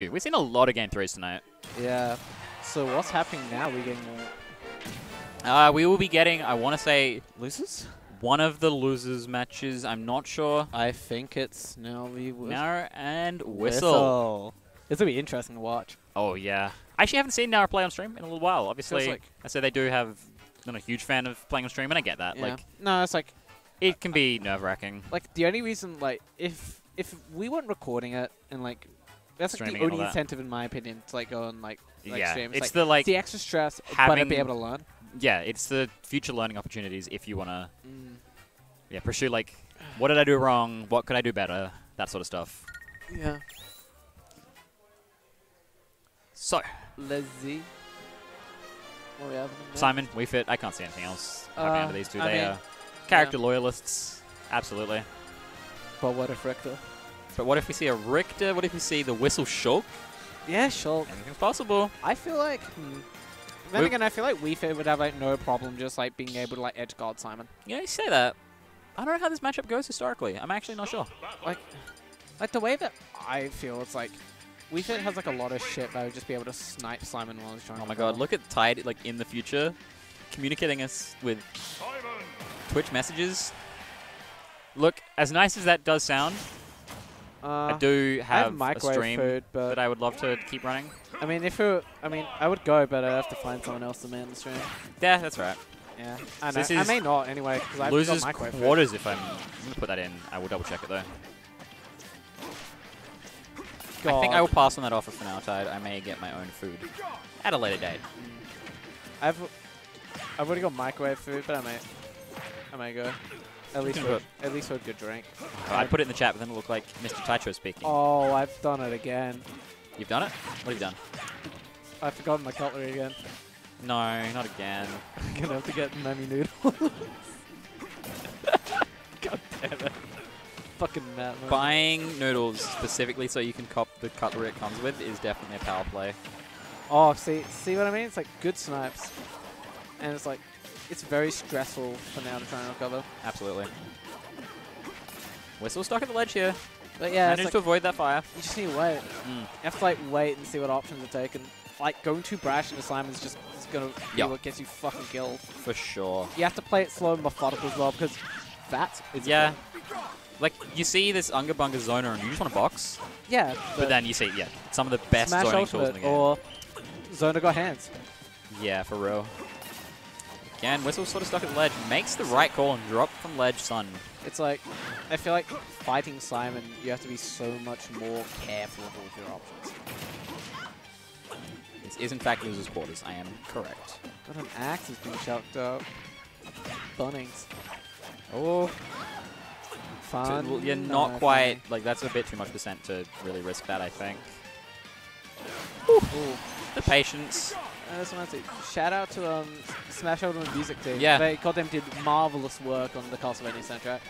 We've seen a lot of game threes tonight. Yeah. So what's happening now? We're getting more Uh, we will be getting, I want to say, losers? one of the losers matches. I'm not sure. I think it's now the Naora and Whissle. Whissle. This will be interesting to watch. Oh, yeah. I actually haven't seen Naora play on stream in a little while. Obviously, like- I say they do have, I'm not a huge fan of playing on stream, and I get that. Yeah. Like, no, it's like it can be nerve-wracking. like the only reason like if if we weren't recording it and like that's like the only incentive in my opinion to like go on like, like yeah, stream. it's like, the, like, it's the extra stress, but having- I'd be able to learn. yeah, it's the future learning opportunities if you want to, Mm. yeah, pursue, like, what did I do wrong? What could I do better? That sort of stuff. Yeah. So, Lazy. What we there? Simon, Wii Fit, I can't see anything else happening Uh, under these two. I they mean, are character loyalists. Absolutely. But what if Richter? But what if we see a Richter? What if we see the Whissle Shulk? Yeah, sure. Anything's possible. I feel like. Hmm. Then We- again, I feel like Wii Fit would have like no problem just like being able to like edge guard Simon. Yeah, you say that. I don't know how this matchup goes historically. I'm actually not sure. Like, like the way that I feel, it's like Wii Fit has like a lot of shit that would just be able to snipe Simon while he's trying. Oh my recover. god, look at Tide like in the future, communicating us with Twitch messages. Look, as nice as that does sound, Uh, I do I have have a microwave stream food, but that I would love to keep running. I mean, if it, I mean, I would go, but I'd have to find someone else to man the stream. Yeah, that's right. Yeah, I, know. I may not anyway because I've Losers got microwave food. quarters. If I'm, I'm gonna put that in, I will double check it though. I think I will pass on that offer for now, Tide. I may get my own food at a later date. I've I've already got microwave food, but I may I may go. At least for, at least for a good drink. I'd put it in the chat, but then it looked like Mr. Taicho speaking. Oh, I've done it again. You've done it? What have you done? I've forgotten my cutlery again. No, not again. I'm gonna have to get Nami noodles. God damn it. Fucking mad. Buying noodles specifically so you can cop the cutlery it comes with is definitely a power play. Oh, see, see what I mean? It's like good snipes, and it's like it's very stressful for now to try and recover. Absolutely. We're still stuck at the ledge here. But yeah, Managed like, to avoid that fire. you just need to wait. Mm. You have to like wait and see what options are taken. Like going too brash into Simon's just is gonna be what gets you fucking killed. For sure. You have to play it slow and methodical as well because that is Yeah. Like, you see this Unga Bunga zoner and you just want to box, yeah. but then you see, yeah, some of the best Smash zoning tools in the game. or zoner got hands. Yeah, for real. Again, Whissle sort of stuck at the ledge. Makes the right call and drop from ledge, Sun. It's like I feel like fighting Simon, you have to be so much more careful with your options. This is, in fact, loser's quarters. I am correct. Got an axe is being chucked up. Bunnings. Oh, Fun. well, you're not quite, like, that's a bit too much percent to really risk that, I think. Ooh. The patience. I just want to say, shout out to um, Smash Ultimate Music team. Yeah. They goddamn did marvelous work on the Castlevania soundtrack.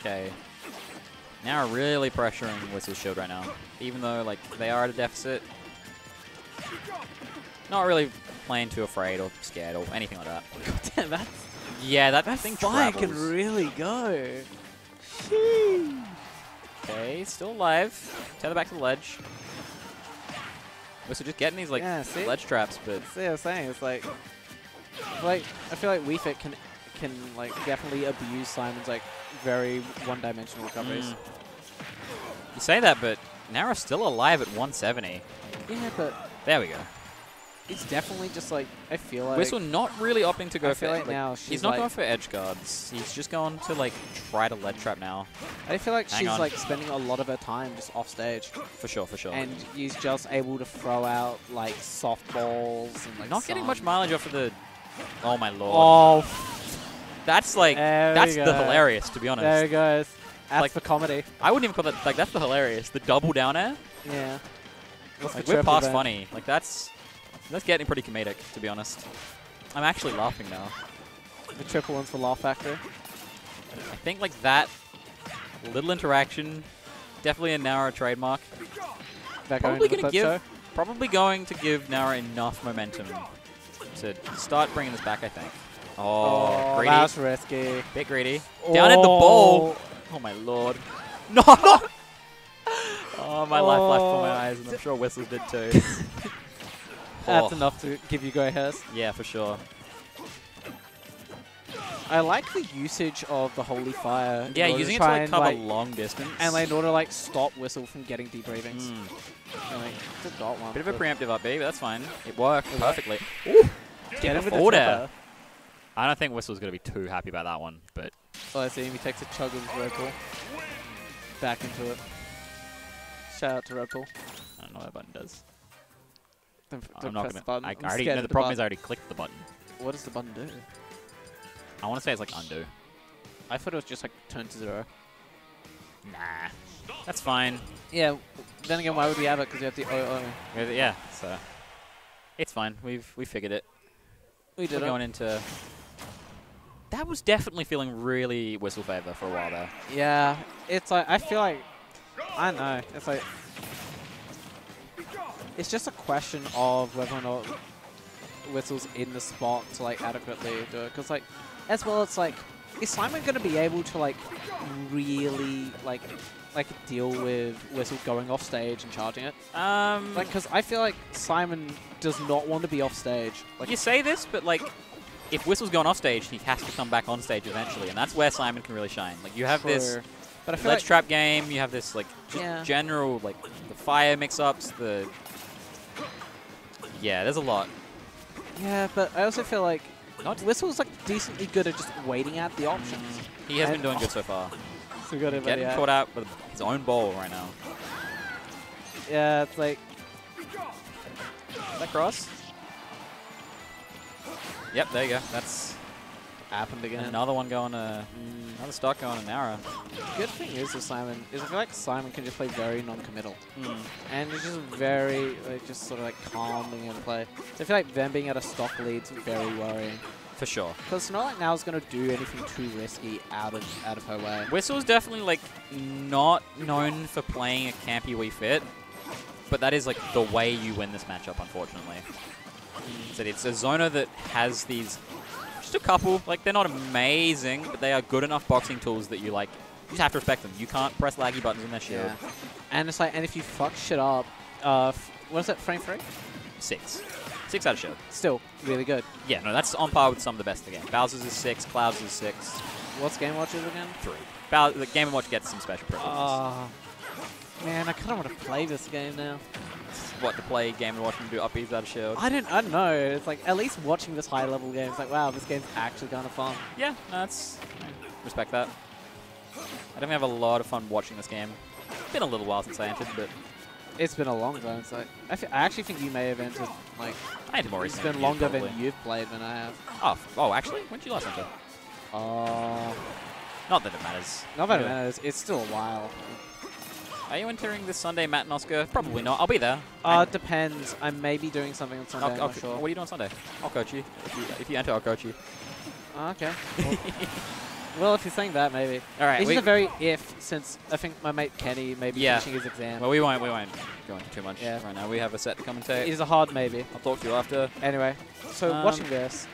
Okay. Now really pressuring with his shield right now. Even though, like, they are at a deficit. Not really playing too afraid or scared or anything like that. God Damn, that, Yeah, that, that thing fire travels. can really go. Okay, still alive. Tether back to the ledge. Whissle just getting these, like, Yeah, see? ledge traps, but See what I'm saying? It's like, like I feel like Wii Fit can can like definitely abuse Simon's like very one-dimensional recoveries. Mm. you say that, but Naora's still alive at 170. Yeah, but There we go. It's definitely just like I feel like Whissle not really opting to go I for feel like like, now He's not like- going for edge guards. He's just going to like try to lead trap now. I feel like Hang she's on. like spending a lot of her time just off stage, For sure, for sure. and he's just able to throw out like softballs and like not getting much mileage off of the. Oh my lord. Oh, that's like there that's the hilarious to be honest. There it goes. That's Like- for comedy. I wouldn't even call that like that's the hilarious. The double down air. Yeah. Like we're past then? funny. Like that's that's getting pretty comedic to be honest. I'm actually laughing now. The triple one's for Laugh factor. I think like that little interaction, definitely a Naora trademark. That Probably going to the give probably going to give Naora enough momentum to start bringing this back. I think. Oh, Oh, greedy, that was risky. bit greedy. Down at the bowl. Oh. Oh my lord. No! oh, my life flashed before my Oh. eyes, and I'm sure Whissles did too. That's Oh. enough to give you grey hairs. Yeah, for sure. I like the usage of the holy fire. Yeah, using it to like cover like, long distance. and like in order to like stop whissle from getting debriefings. Mm. And, like, it's a dot one. Bit of a preemptive up B, but that's fine. It worked It worked. perfectly. Get him with the air. I don't think Whissle's going to be too happy about that one, but Oh, I see him. He takes a chug of Red Bull. Back into it. Shout out to Red Bull. I don't know what that button does. Don't, f- I'm don't not press gonna. the button. I, already know the the problem is I already clicked the button. What does the button do? I want to say it's like undo. I thought it was just like turn to zero. Nah, that's fine. Yeah. Then again, why would we have it? Because you have the. Yeah, Yeah, so it's fine. We've we figured it. We did We're it. going into. That was definitely feeling really whissle favor for a while there. Yeah. It's like I feel like I don't know. It's like it's just a question of whether or not whissles in the spot to like adequately do it. Because like as well, it's like is Simon going to be able to like really like like deal with whissle going off stage and charging it? Um, Like because I feel like Simon does not want to be off stage. Like you say this, but like, if Whissle's going off stage, he has to come back on stage eventually, and that's where Simon can really shine. Like you have this But I feel ledge like trap game, you have this like just Yeah. general like the fire mix-ups, the yeah, there's a lot. yeah, but I also feel like Not Whissle's like decently good at just waiting out the options. he has been doing good so far. So good Getting yeah. caught out with his own ball right now. Yeah, it's like Is that cross? Yep, there you go. That's happened again. another one going to Mm. another stock going to Naora. Good thing is with Simon is I feel like Simon can just play very non-committal, Hmm. and he's just very like just sort of like calm in play. So I feel like them being at a stock lead's very worrying For sure. because it's not like now going to do anything too risky out of out of her way. Whissle's definitely like not known for playing a campy Wii Fit, but that is like the way you win this matchup, unfortunately. So it's a zoner that has these, just a couple, like they're not amazing, but they are good enough boxing tools that you like, you just have to respect them. You can't press laggy buttons in their shield. Yeah, and it's like and if you fuck shit up, uh, f- what is that frame three? Six. Six out of shield. Still really good. Yeah, no, that's on par with some of the best in the game. Bowser's is six, Cloud's is six, What's Game Watches again? three. Bow the Game & Watch gets some special privileges. Oh, man, I kind of want to play this game now. What to play Game & Watch and do up Bs out of shield. I don't, I don't know. It's like at least watching this high level game, it's like wow, this game's actually kind of fun. Yeah, that's respect that. I definitely have a lot of fun watching this game. It's been a little while since I entered, but It's been a long time. So I, I actually think you may have entered like I entered more it's been longer probably. than you've played than I have. Oh, oh, actually, when did you last enter? Oh, Not that it matters. not that it matters. It's still a while. Are you entering this Sunday, Matt and Oscar? Probably not. I'll be there. Uh, it depends. I may be doing something on Sunday. I'll, I'm I'll- not sure. What are you doing on Sunday? I'll coach you. If you, if you enter, I'll coach you. Oh, okay. Well, well, if you're saying that, maybe. All right. we- just a very if since I think my mate Kenny may be Yeah. finishing his exam. well, we won't. We won't go into too much Yeah. right now. We have a set to commentate. it is a hard maybe. I'll talk to you after. Anyway, so Um, watching this,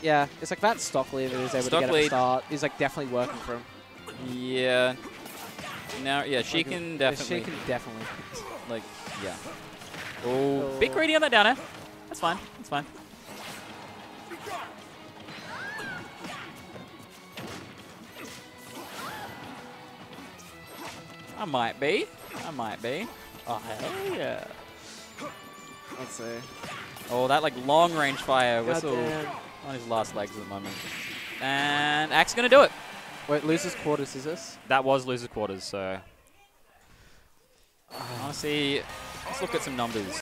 yeah, it's like that stock lead that is able Stock to get a start is like definitely working for him. Yeah. Now, yeah, she Like, can definitely. She can definitely. Like, yeah. Oh, Oh. bit greedy on that down air. That's fine. That's fine. I might be. I might be. Oh hell yeah! Let's see. Oh, that like long range fire whissle Goddamn. on his last legs at the moment. And Axe gonna do it. Wait, losers quarters is this? That was losers quarters, so. See. Let's look at some numbers.